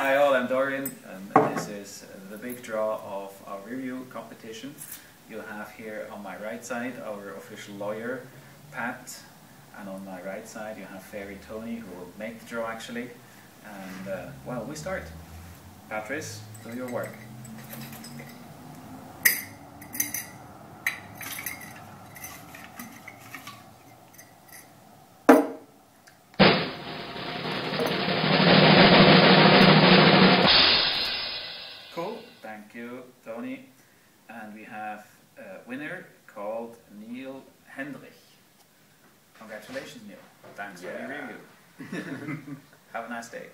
Hi all, I'm Dorian and this is the big draw of our review competition. You'll have here on my right side our official lawyer, Pat, and on my right side you have Fairy Tony who will make the draw actually. And uh, well, we start. Patrice, do your work. Thank you, Tony. And we have a winner called Neil Hendrich. Congratulations, Neil. Thanks for the review. have a nice day.